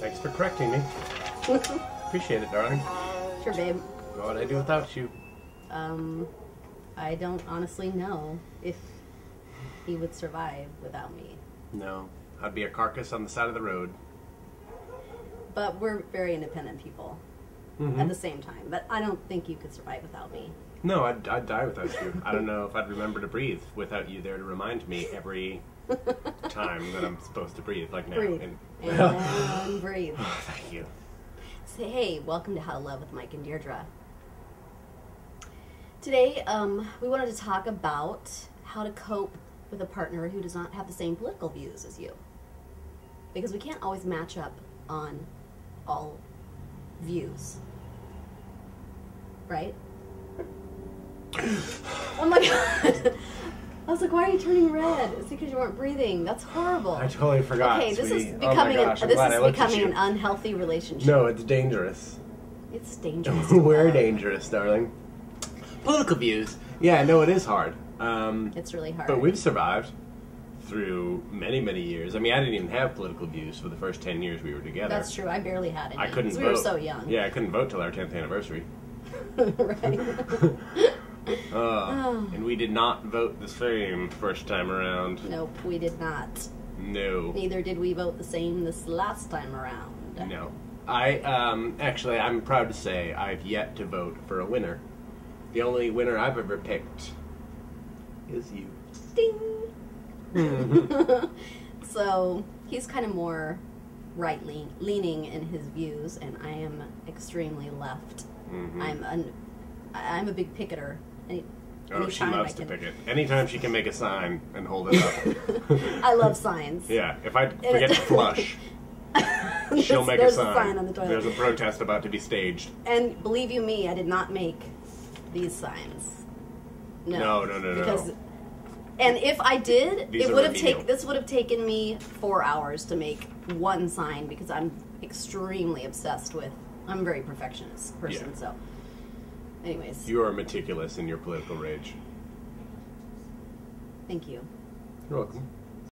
Thanks for correcting me. Appreciate it, darling. Sure, babe. What would I do without you? Um, I don't honestly know if he would survive without me. No. I'd be a carcass on the side of the road. But we're very independent people Mhm. at the same time. But I don't think you could survive without me. No, I'd, I'd die without you. I don't know if I'd remember to breathe without you there to remind me every time that I'm supposed to breathe, like now. Breathe. And, And breathe. thank you. Say, hey, welcome to How to Love with Mike and Dierdre. Today, um, we wanted to talk about how to cope with a partner who does not have the same political views as you. Because we can't always match up on all views. Right? oh my god! I was like, why are you turning red? It's because you weren't breathing. That's horrible. I totally forgot. Okay, this sweetie. is oh becoming gosh, an, this is becoming an unhealthy relationship. No, it's dangerous. It's dangerous. We're dangerous, darling. Political views. Yeah, no, it is hard. Um, It's really hard. but we've survived through many, many years. I mean, I didn't even have political views for the first 10 years we were together. That's true. I barely had any. I couldn't. vote. We were so young. Yeah, I couldn't vote till our 10th anniversary. Right. Uh, and we did not vote the same first time around. nope, we did not. No. Neither did we vote the same this last time around. No. I, um, actually, I'm proud to say I've yet to vote for a winner. The only winner I've ever picked is you. Ding. so he's kind of more right lean, leaning in his views, and I am extremely left. Mhm. I'm an, I'm a big picketer. Any, Oh, she loves I to can- pick it. Anytime she can make a sign and hold it up. I love signs. yeah, if I forget to flush, she'll make a sign. sign on the toilet. There's a protest about to be staged. And believe you me, I did not make these signs. No, No, no, no, no. Because, And if I did, These it would have taken. This would have taken me four hours to make one sign because I'm extremely obsessed with. I'm a very perfectionist person. Yeah. So, anyways, You are meticulous in your political rage. thank you. You're welcome.